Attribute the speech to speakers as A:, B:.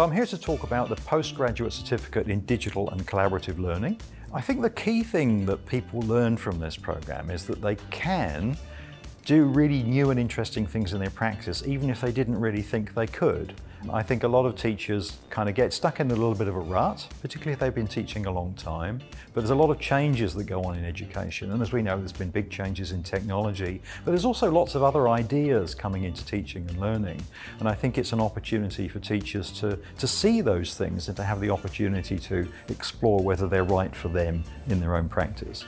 A: So I'm here to talk about the Postgraduate Certificate in Digital and Collaborative Learning. I think the key thing that people learn from this program is that they can do really new and interesting things in their practice, even if they didn't really think they could. I think a lot of teachers kind of get stuck in a little bit of a rut, particularly if they've been teaching a long time. But there's a lot of changes that go on in education. And as we know, there's been big changes in technology, but there's also lots of other ideas coming into teaching and learning. And I think it's an opportunity for teachers to, to see those things and to have the opportunity to explore whether they're right for them in their own practice.